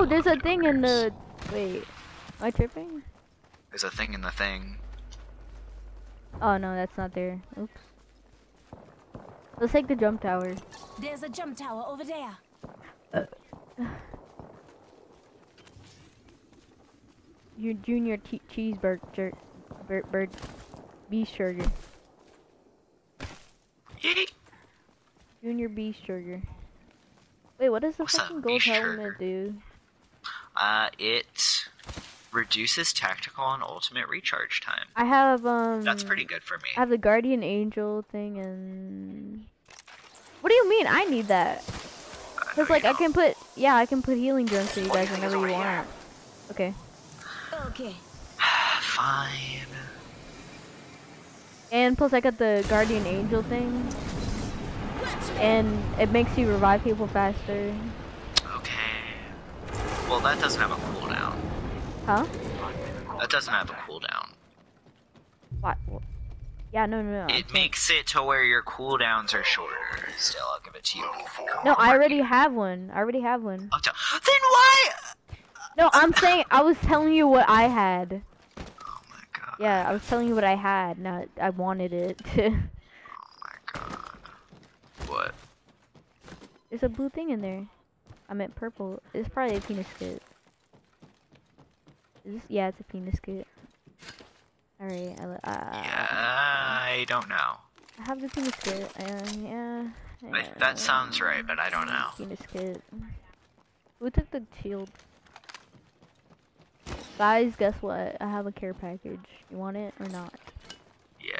Oh, there's a thing in the. Wait, am I tripping? There's a thing in the thing. Oh no, that's not there. Oops. Let's take the jump tower. There's a jump tower over there. Your junior t- cheeseburger, bird, bird, beef burger, junior beef burger. Wait, what does the What's fucking gold beef helmet burger? do? Uh, it reduces tactical and ultimate recharge time. I have um. That's pretty good for me. I have the guardian angel thing and. What do you mean? I need that. I Cause know like I can put yeah I can put healing drones for you What do you guys think whenever you over here? want. Okay. Okay. Fine. And plus I got the guardian angel thing, and it makes you revive people faster. Well, that doesn't have a cooldown. Huh? That doesn't have a cooldown. What? Yeah, no, no, no. It makes it to where your cooldowns are shorter. Still, I'll give it to you. No, I already have one. I already have one. Oh, I'll Then why? No, I'm saying I was telling you what I had. Oh my god. Yeah, I was telling you what I had. Not I wanted it. Oh my god. What? There's a blue thing in there. I meant purple. It's probably a penis kit. Is this? Yeah, it's a penis kit. Alright, I, uh, Yeah, I don't know. I have the penis kit. Uh, yeah. I, that sounds right, but I don't know. Penis kit. Who took the shield? Guys, guess what? I have a care package. You want it or not? Yeah,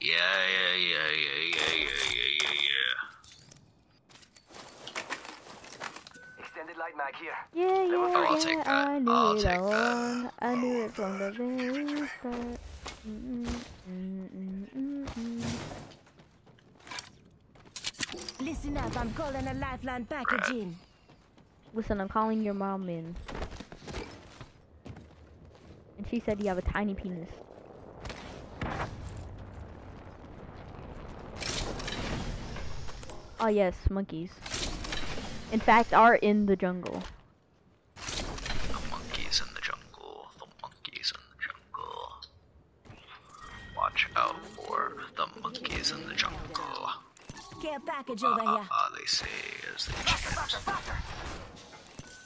yeah, yeah, yeah, yeah, yeah, yeah, Extended light mag here. Yeah, yeah, Oh, I'll yeah. take that. I knew I'll it take all that. along. I knew it from the very start. Mm, mm, mm, mm, mm. Listen up, I'm calling a lifeline package in. Listen, I'm calling your mom in. And she said you have a tiny penis. Oh yes, monkeys. In fact, are in the jungle. The monkeys in the jungle. The monkeys in the jungle. Watch out for the monkeys in the jungle. Care package Ah, over ah, here. ah, they say as they chant.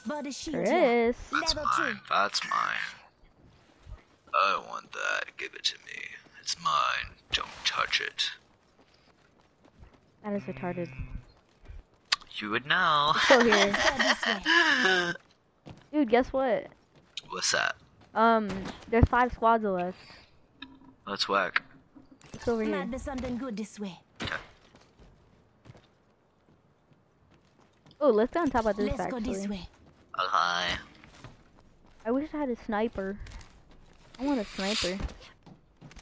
Body sheet There That's mine. That's mine. I want that. Give it to me. It's mine. Don't touch it. That is retarded. You would know. Go here. Go this way. Dude, guess what? What's that? Um, there's five squads left. Let's whack. It's over here. Might be something good this way. Oh, let's go on top of this Let's go actually. this way. Okay. I wish I had a sniper. I want a sniper.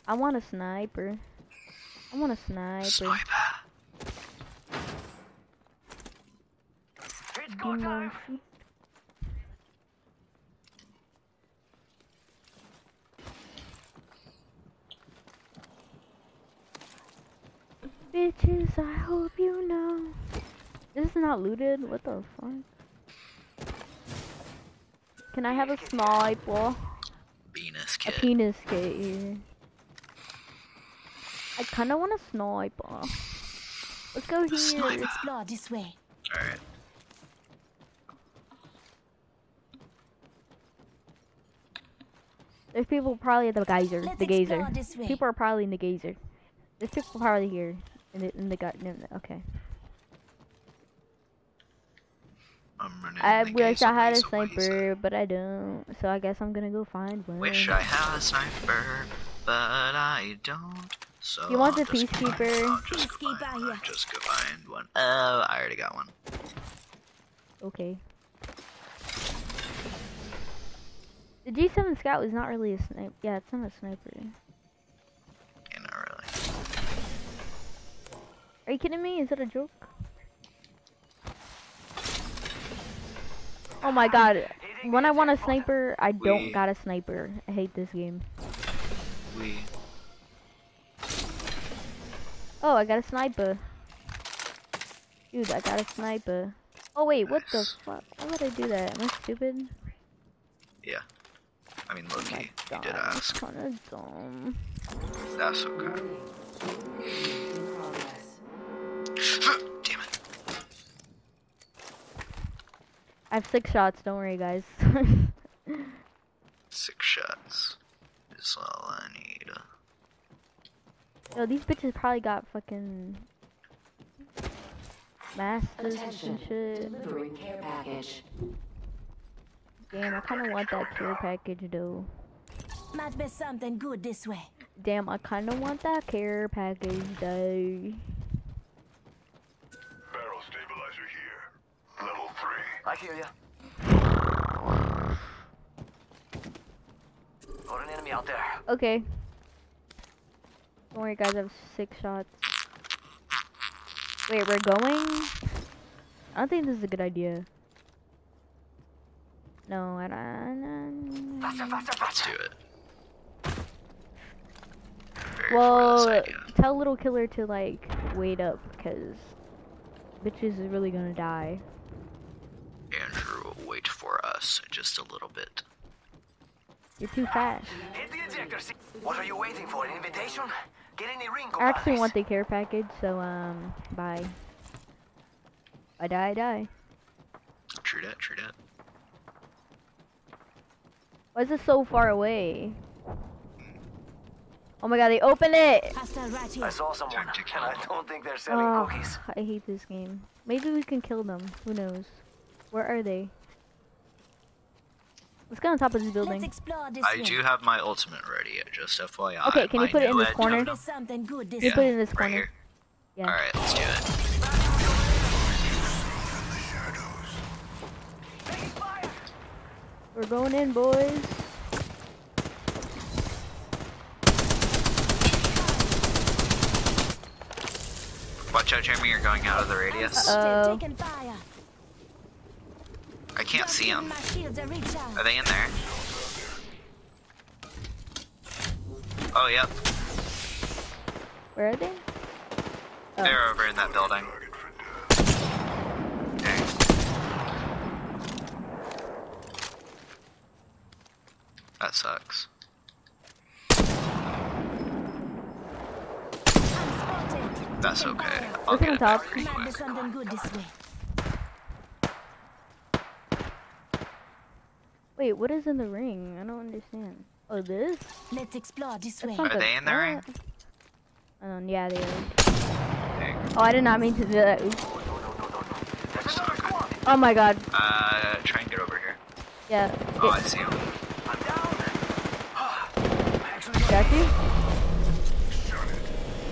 I want a sniper. I want a sniper. Sniper. It's go Bitches, I hope you know. This is not looted? What the fuck? Can I have a sniper? Venus A penis kit here. I kinda want a sniper. Let's go here. Sniper. Explore this way. Alright. There's people probably at the geyser. Let's the geyser. this way. People are probably in the geyser. There's people probably here. In the in the gut. no, no, Okay. I'm running. I wish I had a gaze away, sniper, but I don't. So I guess I'm gonna go find one. Wish I had a sniper, but I don't. So You want I'll the just find- peacekeeper? Just go Peacekeeper find here. one, Just go find one. Oh, I already got one. Okay. The G7 Scout is not really a sniper. Yeah, it's not a sniper. Yeah, not really. Are you kidding me? Is that a joke? Oh my god. When I want a sniper, I don't We- got a sniper. I hate this game. We. Oh, I got a sniper. Dude, I got a sniper. Oh wait, what the fuck? Why would I do that? Am I stupid? Yeah. I mean, Oh Loki, my you god, did that's ask. kinda dumb. That's okay. Damn it. I have six shots, don't worry guys. Six shots is all I need. Yo, these bitches probably got fucking masters and Attention. shit. Delivering care package. Damn, I kinda want that care package though. Might be something good this way. Damn, I kinda want that care package though. Barrel stabilizer here. Level three. I hear ya. Got an enemy out there. Okay. Don't worry guys, I have six shots. Wait, we're going? I don't think this is a good idea. No, I don't. Faster, faster, Let's faster. do it. Very Well, idea. tell little killer to like wait up, cause bitches is really gonna die. Andrew wait for us just a little bit. You're too fast. Hit the ejector seat. What are you waiting for? An invitation? Get in the ring, I actually want the care package, so um, bye. I die, I die. True that, true that. Why is it so far away? Oh my god, they open it! Hostile right here. I saw someone, and I don't think they're selling Oh, cookies. I hate this game. Maybe we can kill them. Who knows? Where are they? Let's get on top of this Let's building. explore this I way. do have my ultimate ready, uh, just FYI. Okay, can you put it in this corner? of- There's something good this You put it in this right corner. here. Yeah. Alright, let's do it. We're going in, boys. Watch out, Jeremy, you're going out of the radius. Uh-oh. I can't see them. Are. Are they in there? Oh, yep. Where are they? Oh. They're over in that building. That sucks. That's okay. fire. I'll Look get on it top. pretty quick. something good this way. Wait, what is in the ring? I don't understand. Oh, this? Let's explore this way. That's Are they in the ring? Um, yeah, they are. Oh, I did not mean to do that. Oops. That's not good. Oh my god. Uh, try and get over here. Yeah. Oh, I see him. I'm down. I actually got got you?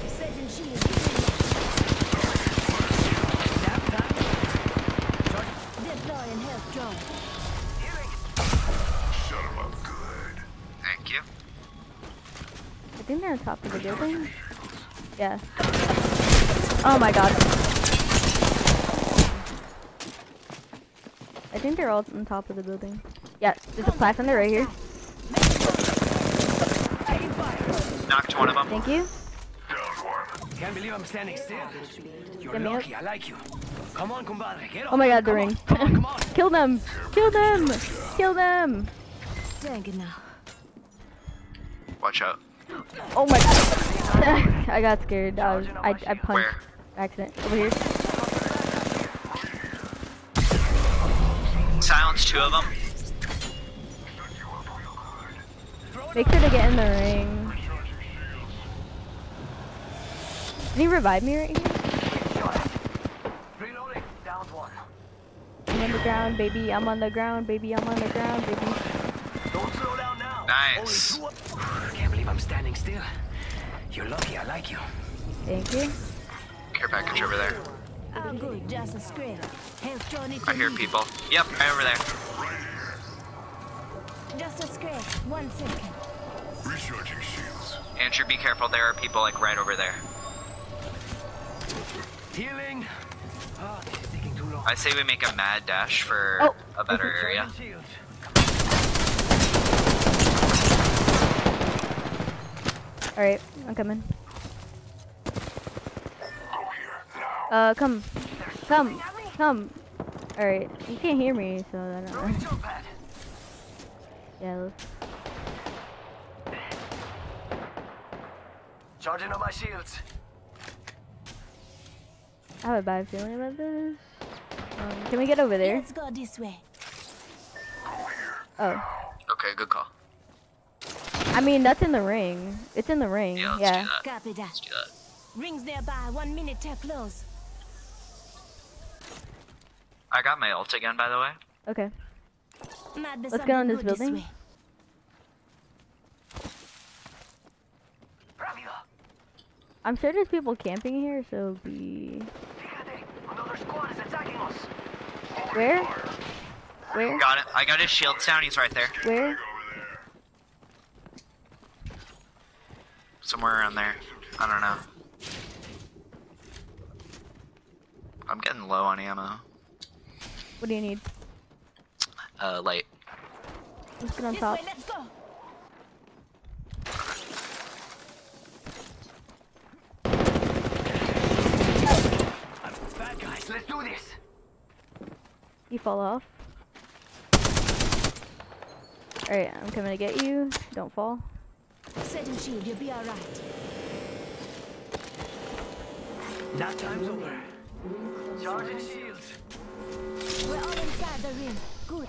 Setting shield. Deploying health drone. Thank you. I think they're on top of the building. Yeah. Oh my god. I think they're all on top of the building. Yeah, there's a platform there right here. Knocked one of them. Thank you. Can't believe I'm standing still. You're Get me lucky. I like you. Come on, compadre. Get. Oh my god, the Come ring. on, Come on, come on. Kill them! Kill them! Kill them! Dang it now. Watch out. Oh my god. I got scared. I, was, I, I punched. Where? Accident. Over here. Silence two of them. Make sure to get in the ring. Can you revive me right here? Reloading. Down one. I'm on the ground, baby. I'm on the ground, baby. I'm on the ground, baby. Don't slow down now. Nice. Only two up. Can't believe I'm standing still. You're lucky. I like you. Thank you. Care package over there. I'm good. Just a scrape. Health drone if I hear need people. Yep, right over there. Just a scrape. One second. Recharging shields. Andrew, be careful. There are people like right over there. Healing. Oh, this is taking too long. I say we make a mad dash for Oh, a better area. Alright, I'm coming. Go here now. Uh, come. Come. Come. Alright, you can't hear me, so I don't Throwing know. Yeah, let's... Charging on my shields. I have a bad feeling about this. Um, can we get over there? Let's go this way. Oh. Okay, good call. I mean, that's in the ring. It's in the ring. Yeah, let's Yeah. do that. Copy that. Let's do that. Rings nearby. One minute to close. I got my ult again, by the way. Okay. Let's go in this building. way. I'm sure there's people camping here, so be... Another squad is attacking us. Where? Where? Got it. I got his shield sound. He's right there. Where? Somewhere around there. I don't know. I'm getting low on ammo. What do you need? Uh, light. Let's get on This top. way. Let's go. Bad guys. Let's do this. You fall off. Alright, I'm coming to get you. Don't fall. Setting shield. You'll be all right. That time's over. Charging shields. We're all inside the ring. Good.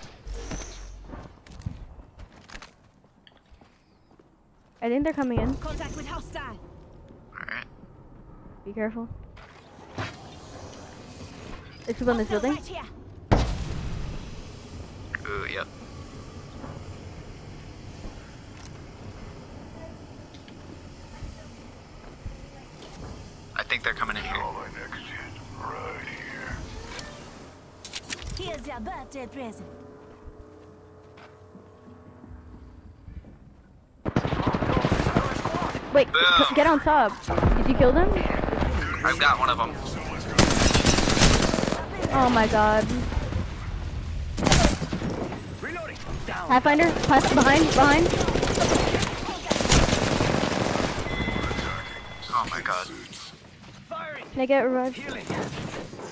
I think they're coming in. Contact with hostile. Alright. Be careful. There's people in this building. Right here. Uh, Ooh, yep. I think they're coming in here. All my next hit. Right here. Here's your birthday present. Wait, Boom. get on top. Did you kill them? I've got one of them. Oh my god. Reloading. Down. Pathfinder, pass behind, behind. Oh my god. Can I get revived? Healing.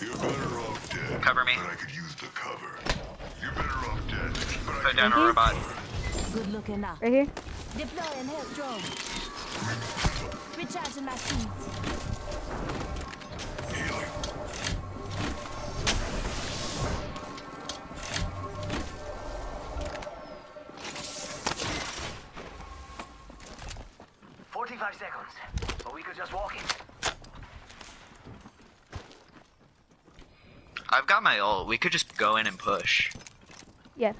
You're better off dead. Cover me. But I could use the cover. You're better off dead. But Put could down a you. robot. Good looking now. Right here. Deploying health drone. Recharging my shields. Forty-five seconds. But we could just walk in. I've got my ult. We could just go in and push. Yeah.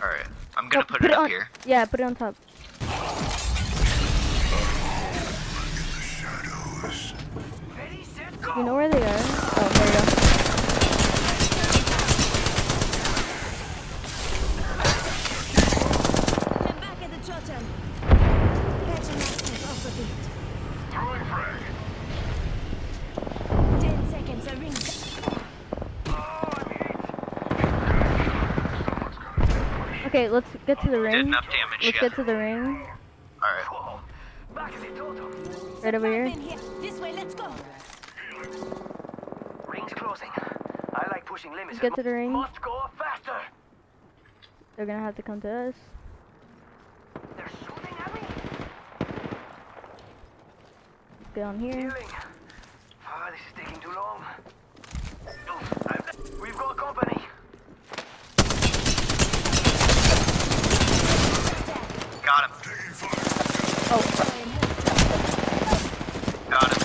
Alright. I'm gonna Oh, put, it up on, here. Yeah, put it on top. shadows. Ready, set, go. You know where they are? Oh, there you go. I'm back at the totem. Catching myself off a bit. Throwing frag. Ten seconds, a ring. Okay, let's get to the Did ring. enough damage, Let's yeah. get to the ring. Alright. Whoa. Back at the totem. Right over here. In here. This way, let's go. Ring's closing. I like pushing limits. Get to the ring. Must go faster. They're gonna have to come to us. They're shooting at me. Let's get on here. Healing. Ah, this is taking too long. We've got company. Got him. Oh, Got him.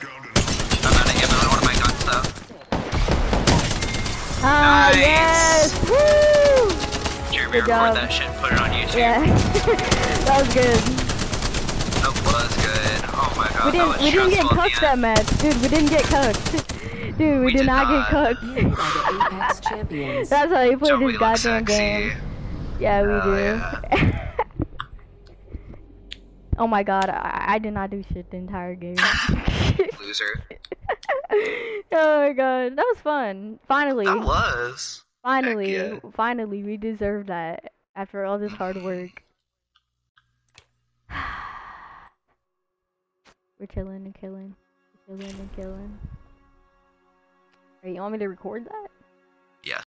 Down to nothing. I'm out of ammo on one of my guns though. ah, Nice. yes! Woo! Jeremy, Good record job. that shit and put it on YouTube. Yeah, that was good. That was good. Oh my god, We didn't, was we didn't get stressful cooked that end. match, dude. We didn't get cooked. Dude, we, We did, did not, not. get cooked. You are the Apex champions. That's how you play Don't we this goddamn game. Yeah, we Hell do. yeah. Oh my god, I, I did not do shit the entire game. Loser. oh my god, that was fun. Finally, That was. finally, yeah. finally, we deserve that after all this hard work. We're chilling and killing, chilling and killing. Wait, you want me to record that?